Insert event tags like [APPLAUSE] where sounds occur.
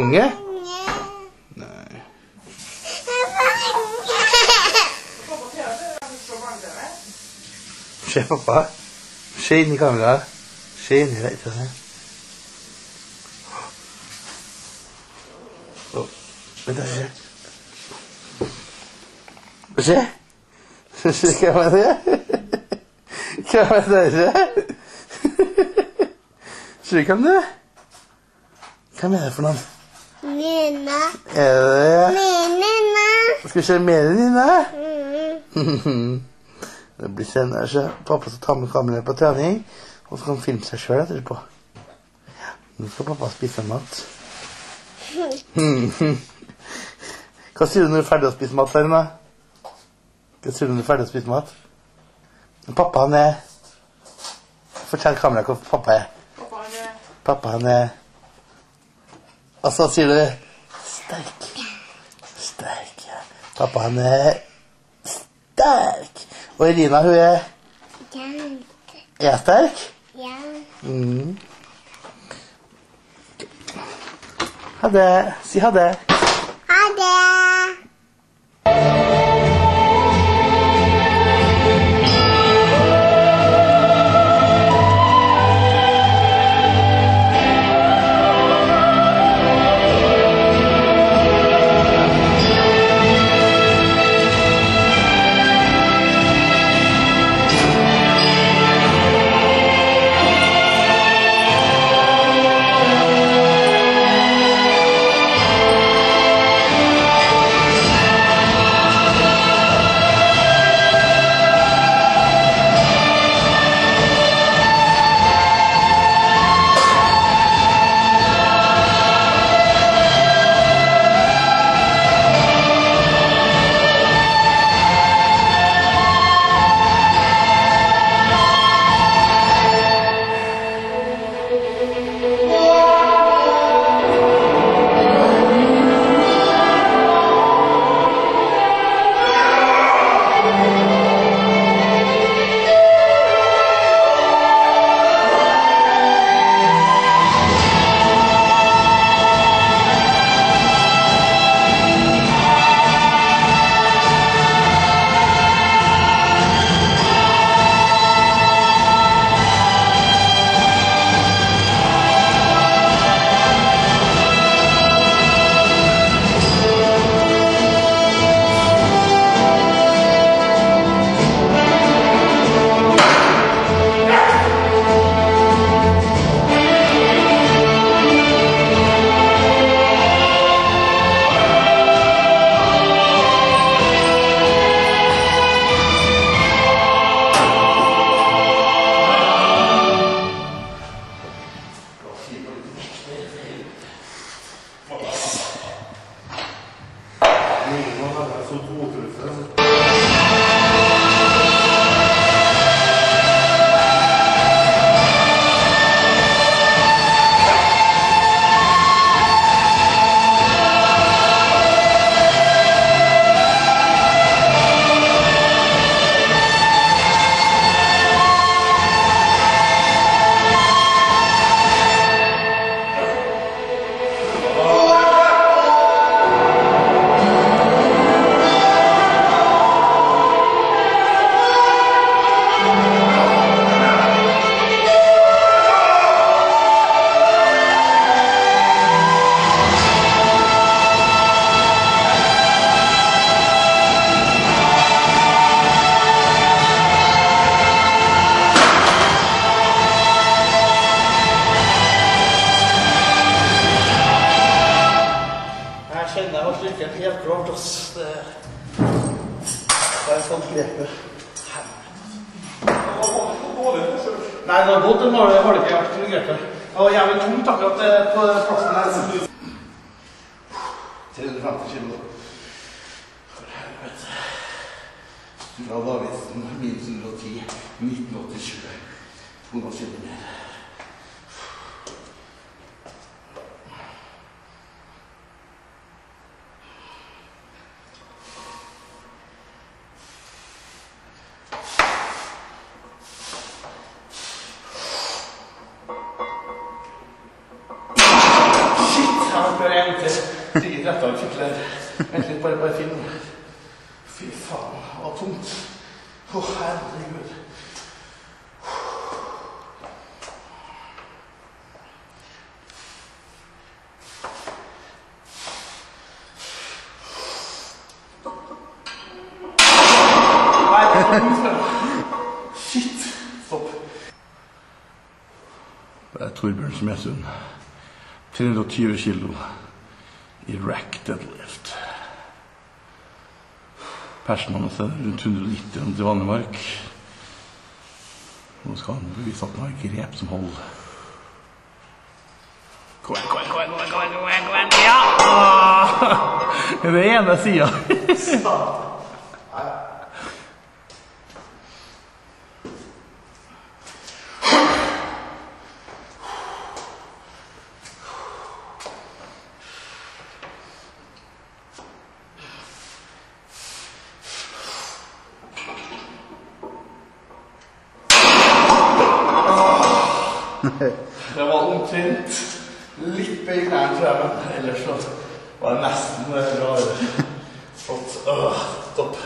Konge? Nei. Se pappa. Se inn i kameraet. Se inn i det. Ikke sant? Å, Vent, da. Se. Se. Se hvem er det? Hvem er det? Se. Se hvem det er. Hvem er det for noen? Nina. Er det Nina. Skal vi se mer enn Nina? Mm. [LAUGHS] Det blir senere, så pappa skal ta med kameraet på trening, og så kan han filme seg sjøl etterpå. Nå skal pappa spise mat. [LAUGHS] Hva sier du når du er ferdig å spise mat, Serena? Hva sier du når du er ferdig å spise mat? Pappa, han er Fortell kameraet hvor pappa er. Pappa, han er Pappa, han er Og så sier du sterk. Sterk, ja. Pappa, han er sterk. Og Elina, hun er Sterk. er sterk. Ja. Mm. Ha det. Si ha det. Ha det. Nei, det har gått en det ikke vært. Det var jævlig tungt akkurat eh, på plassen her. 350 kilo. For helvete. Stura Davidsen, minus 110, 1987. 200 kilo mer. Vent litt, bare, bare finn. Fy faen, det var tungt. Å, herregud. Var tungt. Shit. Stopp. Det er Torbjørn Smedsund. 320 kilo i rack deadlift. Persen hans er rundt 190 om til Vannemark. mark. Nå skal han bevise at han har grep som holder. Kom igjen, kom igjen, kom igjen, kom igjen, kom igjen. Ja! [LAUGHS] Det er ene sida. Det var omtrent litt bøyd knærne, tror jeg, men ellers så var det nesten bra. Flott. Åh, topp.